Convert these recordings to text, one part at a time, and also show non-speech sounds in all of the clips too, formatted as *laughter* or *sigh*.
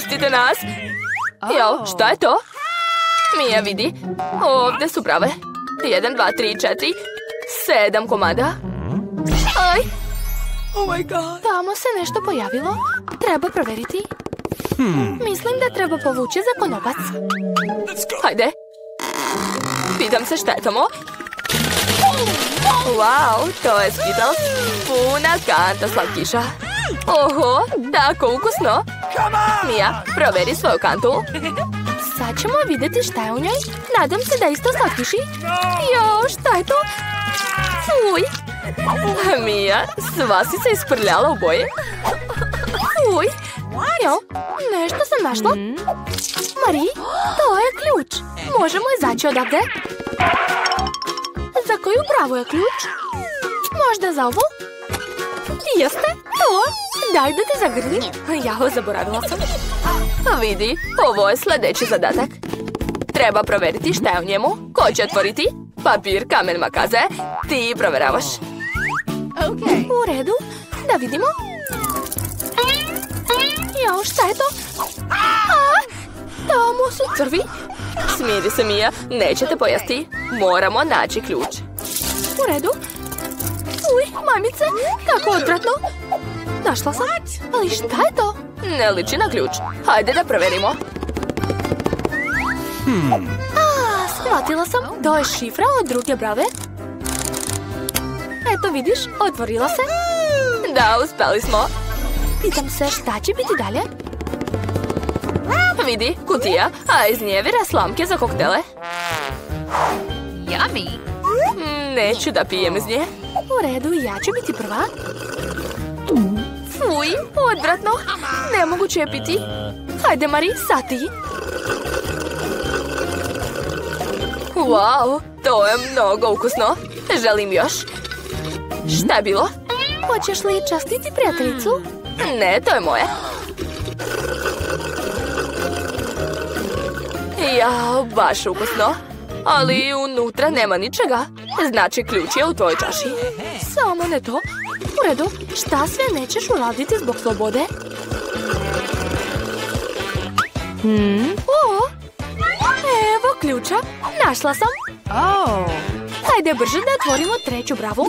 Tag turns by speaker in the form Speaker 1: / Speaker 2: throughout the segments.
Speaker 1: Pustite nas! Jo, šta je to? Mija, vidi. Ovdje su brave. Jedan, dva, tri, četiri. Sedam komada. Aj!
Speaker 2: Oh my god.
Speaker 3: Tamo se nešto pojavilo. Treba provjeriti. Mislim da treba povući za konopac.
Speaker 1: Hajde. Pitam se šta je tamo. Wow, to je Skittles. Puna kanta slatkiša. Oho, tako ukusno. Mija, proveri svoju kantu.
Speaker 3: Sad ćemo vidjeti šta je u njoj. Nadam se da isto slatkiši. Jo, šta je to? Fuj.
Speaker 1: Mija, sva si se isprljala u boje.
Speaker 3: Fuj. Jo, nešto sam našla. Mari, to je ključ. Možemo izaći odavde. Za koju bravu je ključ? Možda za ovu? Jeste, to. Daj da te zagrlim.
Speaker 1: Ja, zaboravila sam. Vidi, ovo je sljedeći zadatak. Treba provjeriti šta je u njemu. Ko će otvoriti? Papir, kamen, makaze. Ti provjeravaš.
Speaker 3: U redu, da vidimo. Jo, šta je to? A, tamo su crvi.
Speaker 1: Smiri se, Mija. Nećete pojasti. Moramo naći ključ.
Speaker 3: U redu. Uj, mamice, kako odvratno. Našla sam. Ali šta je to?
Speaker 1: Ne liči na ključ. Hajde da provjerimo.
Speaker 3: A, shvatila sam. To je šifra od druge brave. Eto vidiš, otvorila se.
Speaker 1: Da, uspeli smo.
Speaker 3: Pitam se šta će biti dalje.
Speaker 1: Vidi, kutija, a iz nje vira slamke za koktele.
Speaker 2: Yummy.
Speaker 1: Mm, Neću da pijem iz nje.
Speaker 3: Redu, ja ću biti prva.
Speaker 1: Fuj, odvratno. Nemoguće je piti. Hajde, Mari, sad ti. Wow, to je mnogo ukusno. Želim još. Šta je bilo?
Speaker 3: Hoćeš li častiti prijateljicu?
Speaker 1: Ne, to je moje. Jao, baš ukusno. Ali unutra nema ničega. Znači, ključ je u tvojoj čaši.
Speaker 3: Samo ne to. U redu, šta sve nećeš uraditi zbog slobode?
Speaker 1: Hmm?
Speaker 3: O, evo ključa. Našla sam.
Speaker 2: Oh.
Speaker 3: Hajde brže da otvorimo treću bravu.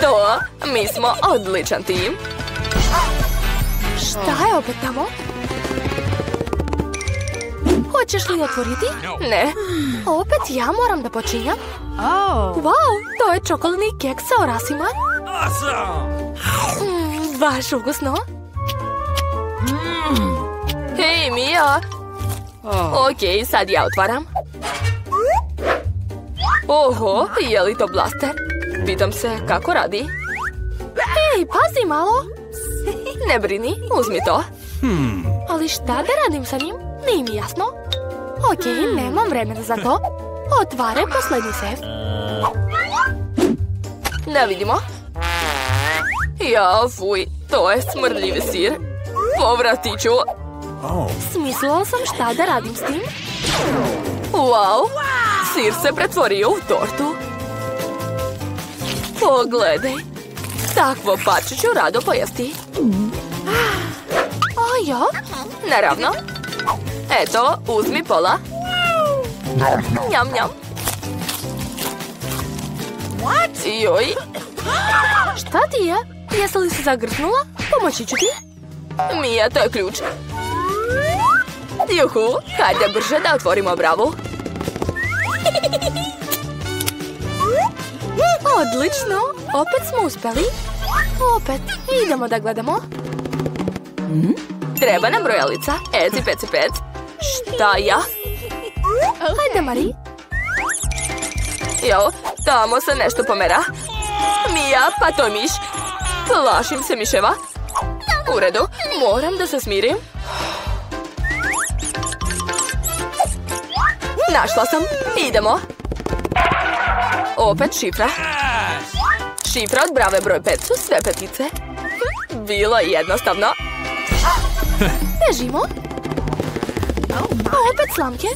Speaker 1: To, mi smo odličan tim.
Speaker 3: Šta je opet tamo? Hoćeš li otvoriti?
Speaker 1: Ne,
Speaker 3: Opet ja moram da počinjam.
Speaker 2: Oh.
Speaker 3: Wow, to je čokoladni keks sa orasima.
Speaker 4: Awesome!
Speaker 3: Mm, baš ukusno.
Speaker 1: hej Mija. Ok, sad ja otvaram. Oho, je li to blaster? Pitam se kako radi.
Speaker 3: Ej, pazi malo.
Speaker 1: Ne brini, uzmi to.
Speaker 3: Ali šta da radim sa njim? Nije mi jasno. Ok, nemam vremena za to. Otvaraj posljednji sef.
Speaker 1: Da vidimo. Ja, fuj, to je smrdljivi sir. Povratit ću.
Speaker 3: Smislila sam šta da radim s tim.
Speaker 1: Wow, sir se pretvorio u tortu. Pogledaj. Takvo parče ću rado pojesti.
Speaker 3: A ja?
Speaker 1: Naravno. Eto, uzmi pola. Njam, njam. What? Joj,
Speaker 3: Šta ti je? Jesi li se zagrsnula? Pomoći ću ti.
Speaker 1: Mija, to je ključ. Juhu, hajde brže da otvorimo bravu.
Speaker 3: Odlično. Opet smo uspjeli. Opet. Idemo da gledamo.
Speaker 1: Treba nam brojalica. Eci, peci, pec. Šta ja?
Speaker 3: Hajde, Mari.
Speaker 1: Jo, tamo se nešto pomera. Mija, pa to miš. Plašim se miševa. U redu, moram da se smirim. Našla sam. Idemo. Opet šifra. Šifra od brave broj 5 su sve petice. Bilo je jednostavno.
Speaker 3: Bežimo. A opet slamke.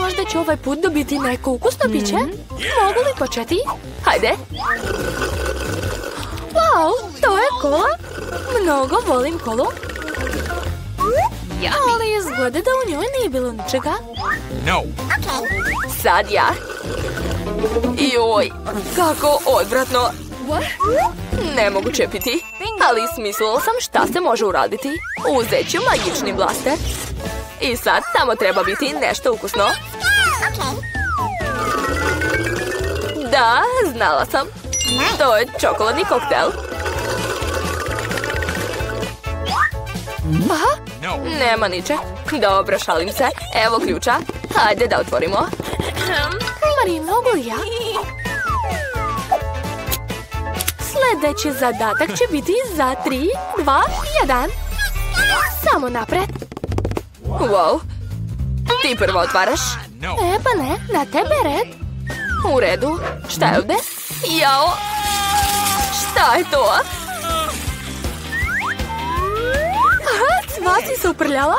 Speaker 3: Možda će ovaj put dobiti neko ukusno piće. Mogu li početi?
Speaker 1: Hajde.
Speaker 3: kola? Mnogo volim kolu. Ali izgleda da u njoj nije bilo ničega.
Speaker 4: No.
Speaker 1: Sad ja. Joj, kako odvratno. Ne mogu čepiti, ali smislila sam šta se može uraditi. Uzet ću magični blaster. I sad tamo treba biti nešto ukusno. Da, znala sam. To je čokoladni koktel. Aha, nema niče. Dobro, šalim se. Evo ključa. Hajde da otvorimo.
Speaker 3: Mari, mogu ja? Sljedeći zadatak će biti za 3, 2, 1. Samo napred.
Speaker 1: Wow. Ti prvo otvaraš.
Speaker 3: E, pa ne, na tebe red.
Speaker 1: U redu. Šta je ovdje? Jao. Šta je to?
Speaker 3: Aha, sva si se uprljala.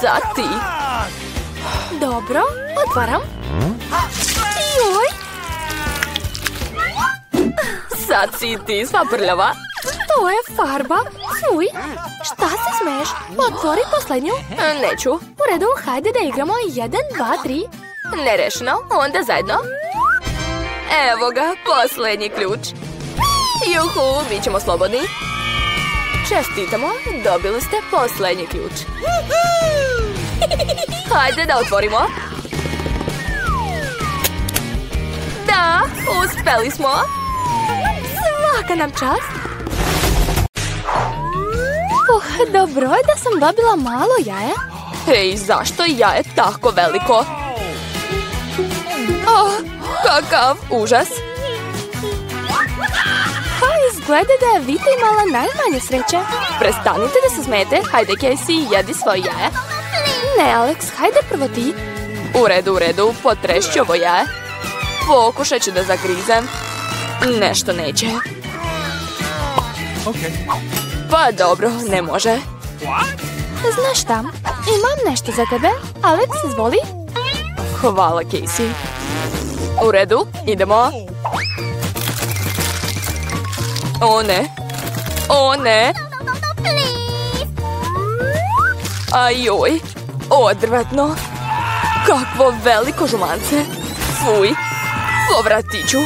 Speaker 1: Sad ti.
Speaker 3: Dobro, otvaram.
Speaker 1: Sad si ti sva prljava.
Speaker 3: to je farba. Fuj, šta se smeš? Otvori posljednju.
Speaker 1: Neću.
Speaker 3: U redu, hajde da igramo 1, 2, 3.
Speaker 1: Nerešeno. Onda zajedno. Evo ga, posljednji ključ. Juhu, bit ćemo slobodni. Čestitamo, dobili ste posljednji ključ. Hajde da otvorimo. Da, uspeli smo.
Speaker 3: Svaka nam čast. Uh, dobro je da sam dobila malo jaje.
Speaker 1: Hej, zašto ja je tako veliko? Oh, kakav užas.
Speaker 3: Pa izgleda da je Vita imala najmanje sreće.
Speaker 1: Prestanite da se smete. Hajde, Casey, jedi svoje jaje.
Speaker 3: Ne, Alex, hajde prvo ti.
Speaker 1: U redu, u redu, potrešću ovo jaje. Pokušat ću da zagrizem. Nešto neće.
Speaker 4: Okay.
Speaker 1: Pa dobro, ne može.
Speaker 3: Znaš šta, imam nešto za tebe. Alex, izvoli.
Speaker 1: Hvala, Casey. U redu, idemo. O ne. O ne. Ajoj, odvratno. Kakvo veliko žumance. Fuj, povratiću.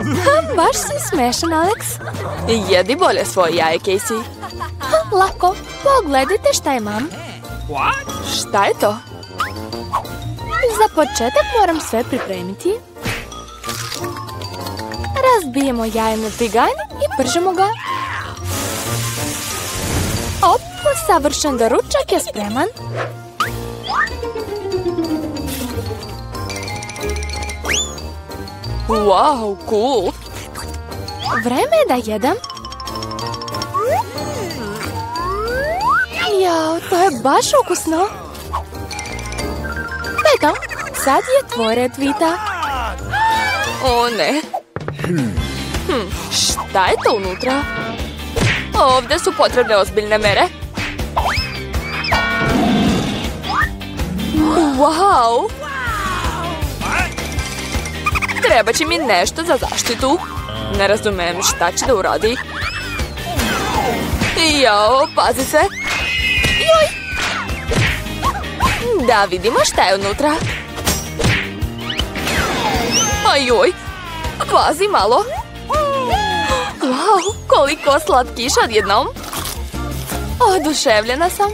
Speaker 1: *laughs*
Speaker 3: Baš si smešan, Alex.
Speaker 1: Jedi bolje svoje jaje, Casey.
Speaker 3: Ha, *laughs* lako, pogledajte šta imam.
Speaker 4: What?
Speaker 1: Šta je to?
Speaker 3: Za početak moram sve pripremiti. Razbijemo jajnu tiganj i pržemo ga. Op, savršen doručak je spreman.
Speaker 1: Wow, cool.
Speaker 3: Vreme je da jedem. Jao, to je baš ukusno. Eto, sad je tvoj red, Vita.
Speaker 1: O ne. Hm, šta je to unutra? Ovdje su potrebne ozbiljne mere. Wow! Treba će mi nešto za zaštitu. Ne razumem šta će da uradi. Jao, pazi se. Joj! Da vidimo šta je unutra. Ajoj, pazi malo. Wow, koliko slatkiša odjednom. Oduševljena sam.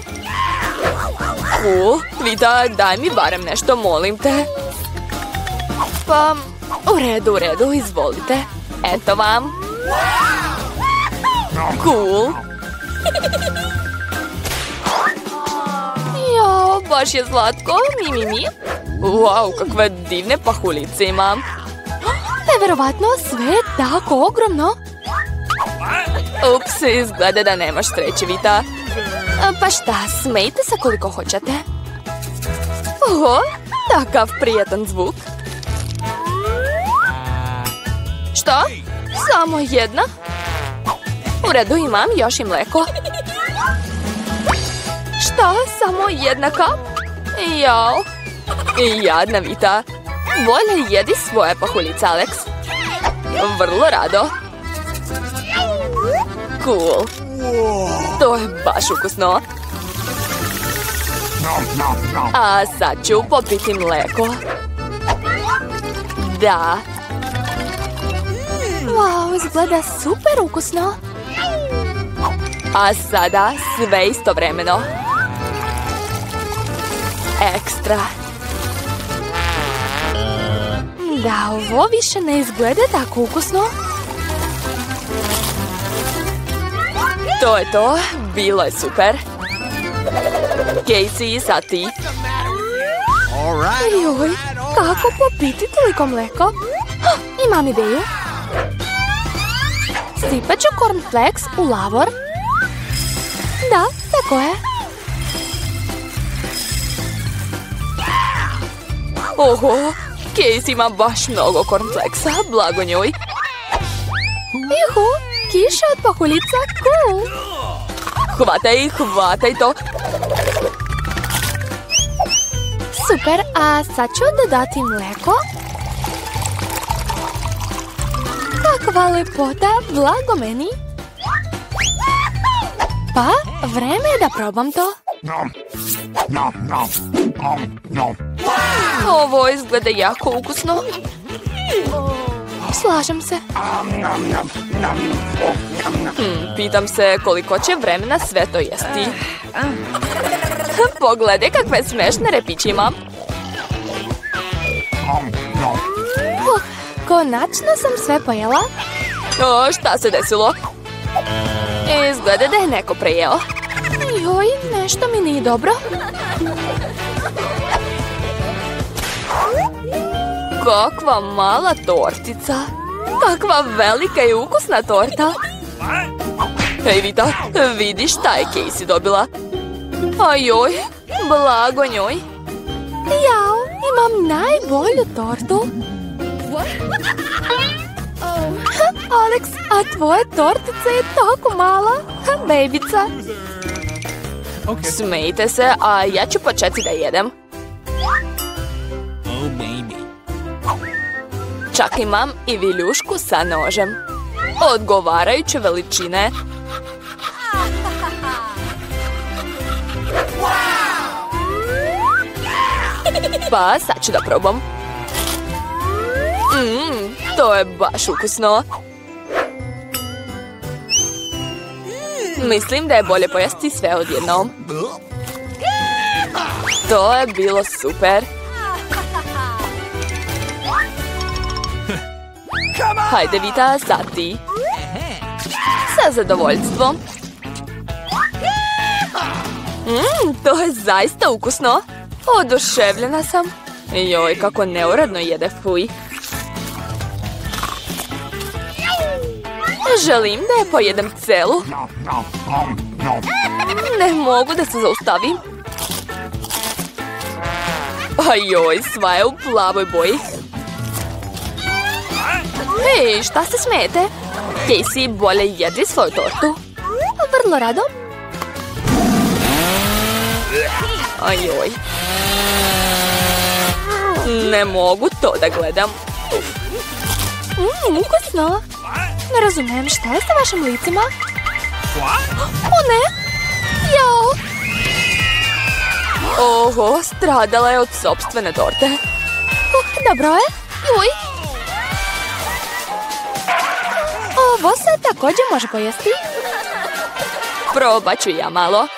Speaker 1: Cool, Vita, daj mi barem nešto, molim te. Pa, u redu, u redu, izvolite. Eto vam. Cool. Jo, baš je slatko, mi, mi, mi. Wow, kakve divne pahuljice imam.
Speaker 3: Neverovatno, sve je tako ogromno.
Speaker 1: Ups, izgleda da nemaš sreće, Vita. A, Pa šta, smejte se koliko hoćete. Oho, takav prijatan zvuk. Što? Samo jedna? U redu imam još i mleko. Što? Samo jedna kap? Jao. Jadna Vita. Bolje jedi svoje pahuljice, Alex. Vrlo rado. Cool. To je baš ukusno. A sad ću popiti mleko. Da.
Speaker 3: Wow, izgleda super ukusno.
Speaker 1: A sada sve istovremeno. Ekstra.
Speaker 3: Da, ovo više ne izgleda tako ukusno.
Speaker 1: To je to. Bilo je super. Casey, sad ti.
Speaker 3: Joj, kako popiti toliko mleko? Imam ideju. Sipat ću cornflakes u lavor. Da, tako je.
Speaker 1: Oho, Casey ima baš mnogo cornflakesa. Blago njoj.
Speaker 3: Juhu, kiša od pahuljica, cool.
Speaker 1: Hvataj, hvataj to.
Speaker 3: Super, a sad ću dodati mleko. Kakva lepota, blago meni. Pa, vreme je da probam to.
Speaker 1: Ovo izgleda jako ukusno.
Speaker 3: Slažem se.
Speaker 1: Hmm, pitam se koliko će vremena sve to jesti. Pogledaj kakve smešne repiće imam.
Speaker 3: Konačno sam sve pojela.
Speaker 1: O, šta se desilo? Izgleda da je neko prejeo.
Speaker 3: Joj, nešto mi nije dobro.
Speaker 1: Kakva mala tortica. Kakva velika i ukusna torta. Hej Vita, vidiš šta je Casey dobila? Ajoj, blago njoj.
Speaker 3: Jao, imam najbolju tortu. *laughs* Alex, a tvoja tortica je tako mala. Bebica.
Speaker 1: Smejte se, a ja ću početi da jedem.
Speaker 4: Oh, baby.
Speaker 1: Čak imam i viljušku sa nožem. Odgovarajuće veličine. *laughs* Pa sad ću da probam. Mmm, to je baš ukusno. Mislim da je bolje pojesti sve odjednom. To je bilo super. Hajde Vita, sad ti. Sa zadovoljstvom. Mmm, to je zaista ukusno. Oduševljena sam. Joj, kako neuredno jede, fuj. Želim da je pojedem celu. Ne mogu da se zaustavim. Ajoj, sva je u plavoj boji. Hej, šta se smete? Casey, bolje jedi svoju tortu.
Speaker 3: Vrlo rado.
Speaker 1: Ajoj. Ne mogu to da gledam.
Speaker 3: Mmm, ukusno. Ne razumijem šta je sa vašim licima. O ne! Jao!
Speaker 1: Oho, stradala je od sobstvene torte.
Speaker 3: Uh, dobro je. Juj. Ovo se također može pojesti.
Speaker 1: Probat ću ja malo.